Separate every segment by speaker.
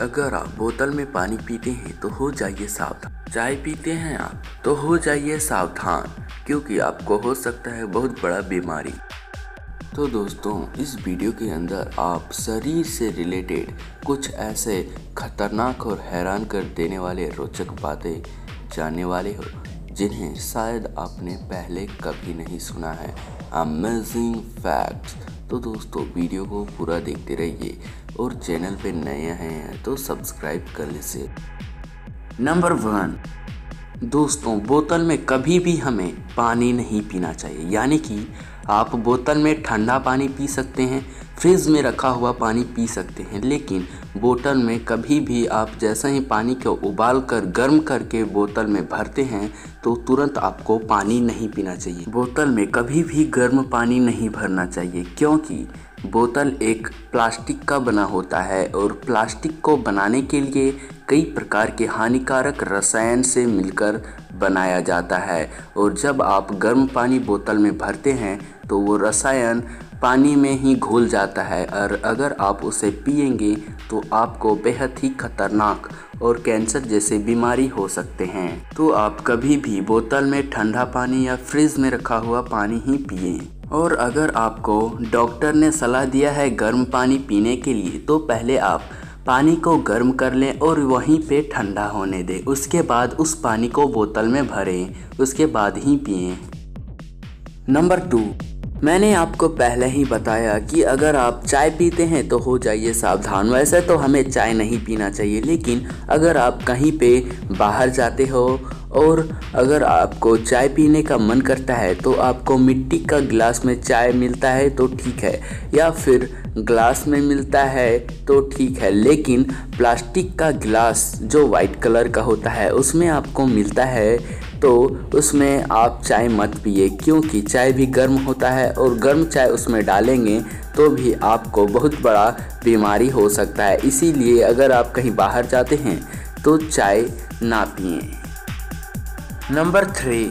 Speaker 1: अगर आप बोतल में पानी पीते हैं तो हो जाइए सावधान। चाय पीते हैं आप तो हो जाइए सावधान, क्योंकि आपको हो सकता है बहुत बड़ा बीमारी। तो दोस्तों, इस वीडियो के अंदर आप शरीर से रिलेटेड कुछ ऐसे खतरनाक और हैरान कर देने वाले रोचक बातें जानने वाले हो, जिन्हें शायद आपने पहले कभी नहीं सुना है। अमेजिंग फैक्ट्स तो दोस्तों, वीडियो को पूरा देखते रहिए और चैनल पे नए हैं तो सब्सक्राइब कर लीजिए। नंबर वन, दोस्तों, बोतल में कभी भी हमें पानी नहीं पीना चाहिए। यानी कि आप बोतल में ठंडा पानी पी सकते हैं, फ्रिज में रखा हुआ पानी पी सकते हैं, लेकिन बोतल में कभी भी आप जैसा ही पानी को उबाल कर गर्म करके बोतल में भरते हैं तो तुरंत आपको पानी नहीं पीना चाहिए। बोतल में कभी भी गर्म पानी नहीं भरना चाहिए, क्योंकि बोतल एक प्लास्टिक का बना होता है और प्लास्टिक को बनाने के लिए कई प्रकार के हानिकारक रसायन से मिलकर बनाया जाता है। और जब आप गर्म पानी बोतल में भरते हैं तो वो रसायन पानी में ही घुल जाता है और अगर आप उसे पिएँगे तो आपको बेहद ही खतरनाक और कैंसर जैसे बीमारी हो सकते हैं। तो आप कभी भी बोतल में ठंडा पानी या फ्रिज में रखा हुआ पानी ही पिए। और अगर आपको डॉक्टर ने सलाह दिया है गर्म पानी पीने के लिए तो पहले आप पानी को गर्म कर लें और वहीं पे ठंडा होने दें। उसके बाद उस पानी को बोतल में भरें, उसके बाद ही पिएँ। नंबर टू मैंने आपको पहले ही बताया कि अगर आप चाय पीते हैं तो हो जाइए सावधान। वैसे तो हमें चाय नहीं पीना चाहिए, लेकिन अगर आप कहीं पे बाहर जाते हो और अगर आपको चाय पीने का मन करता है तो आपको मिट्टी का गिलास में चाय मिलता है तो ठीक है, या फिर ग्लास में मिलता है तो ठीक है, लेकिन प्लास्टिक का गिलास जो वाइट कलर का होता है, उसमें आपको मिलता है तो उसमें आप चाय मत पिए, क्योंकि चाय भी गर्म होता है और गर्म चाय उसमें डालेंगे तो भी आपको बहुत बड़ा बीमारी हो सकता है। इसीलिए अगर आप कहीं बाहर जाते हैं तो चाय ना पिए। Number three.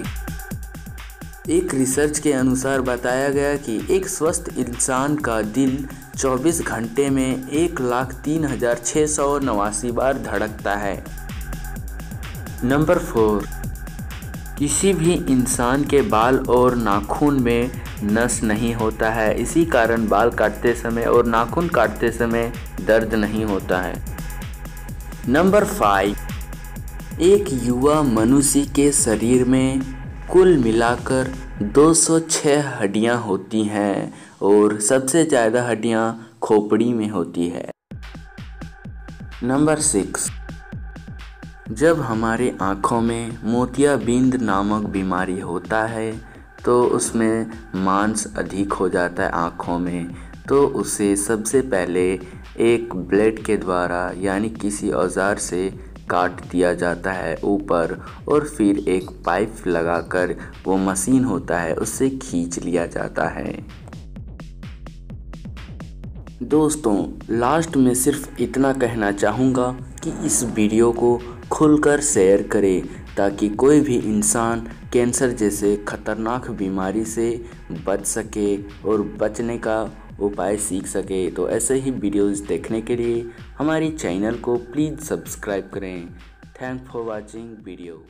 Speaker 1: एक रिसर्च के अनुसार बताया गया कि एक स्वस्थ इंसान का दिल 24 घंटे में एक लाख तीन हज़ार छः सौ नवासी बार धड़कता है। Number four. किसी भी इंसान के बाल और नाखून में नस नहीं होता है। इसी कारण बाल काटते समय और नाखून काटते समय दर्द नहीं होता है। Number five. एक युवा मनुष्य के शरीर में कुल मिलाकर 206 हड्डियाँ होती हैं और सबसे ज़्यादा हड्डियाँ खोपड़ी में होती है। Number six. जब हमारे आँखों में मोतियाबिंद नामक बीमारी होता है तो उसमें मांस अधिक हो जाता है आँखों में तो उसे सबसे पहले एक ब्लेड के द्वारा यानी किसी औज़ार से काट दिया जाता है ऊपर और फिर एक पाइप लगाकर वो मशीन होता है, उससे खींच लिया जाता है। दोस्तों, लास्ट में सिर्फ़ इतना कहना चाहूँगा कि इस वीडियो को खुलकर शेयर करें ताकि कोई भी इंसान कैंसर जैसे खतरनाक बीमारी से बच सके और बचने का उपाय सीख सके। तो ऐसे ही वीडियोस देखने के लिए हमारी चैनल को प्लीज़ सब्सक्राइब करें। Thank for watching video.